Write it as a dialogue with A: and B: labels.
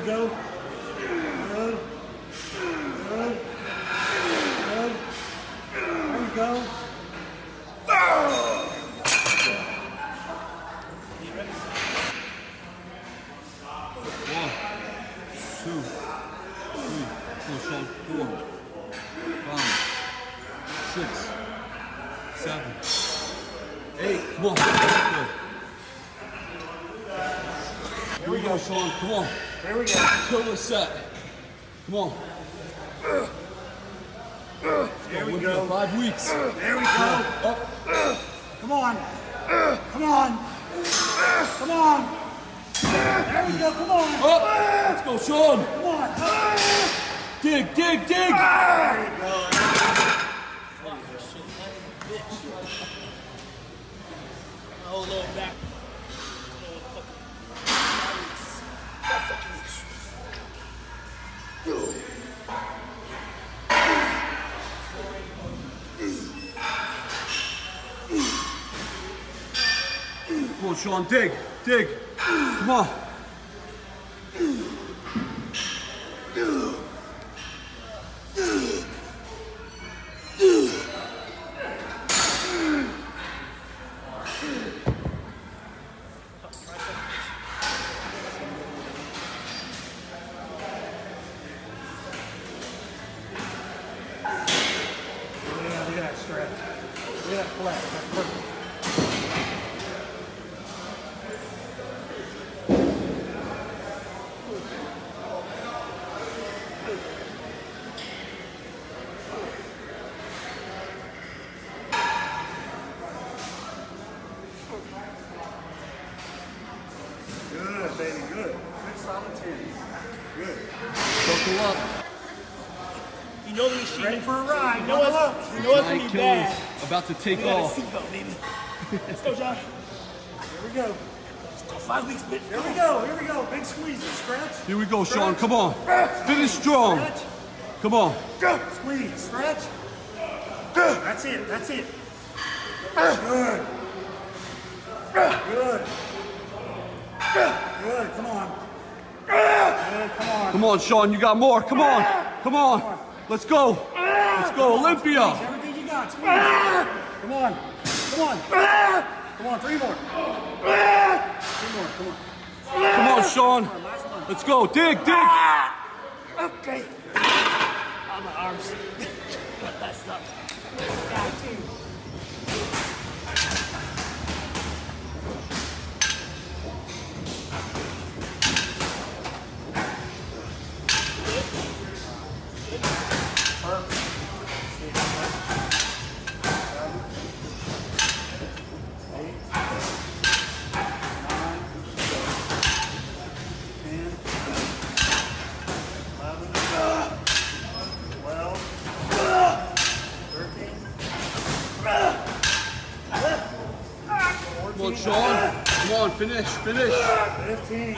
A: we go. Good. Good. Good. There we go. One, two, three, Good. Here we go, Shaun. Come on.
B: There we go.
A: Kill this set. Come on.
B: There we go.
A: Five weeks.
B: There we go.
A: Up.
B: Come on. Come on. Come on. There we go. Come on.
A: Up. Let's go, Shaun.
B: Come on.
A: Dig, dig, dig.
C: Oh, low back.
A: Come on, Shaun. Dig, dig. Come on.
B: Look at that stretch. Look at that flex. That's perfect. Good, baby, good. Good solid 10. Good.
A: Buckle up.
C: You know the machine.
B: Ready for a ride.
C: You know
B: Buckle
C: what's,
B: up.
C: you know what's gonna be bad.
A: About to take
C: We got a
A: off.
C: seatbelt, baby. Let's go, John.
B: Here we go.
C: Five weeks, bitch.
B: Here we go. Here we go. Big squeeze. Stretch.
A: Here we go, Shaun. Come on. Finish strong.
B: Stretch.
A: Come on.
B: Squeeze. Stretch. That's it. That's it. Good. Good. Good. Come on. Good. Come on.
A: Come on, Shaun. You got more. Come on. Come on. Let's go. Let's go, Olympia.
B: Everything you got. Squeeze. Come on. Come on. Come on. Three more. Three more. Come on.
A: Come on,
B: Shaun.
A: Let's go. Dig, dig.
C: Okay. Oh, my arms. That's up. God, dude.
A: Come on, Shaun. Come on. Finish. Finish.
B: Fifteen.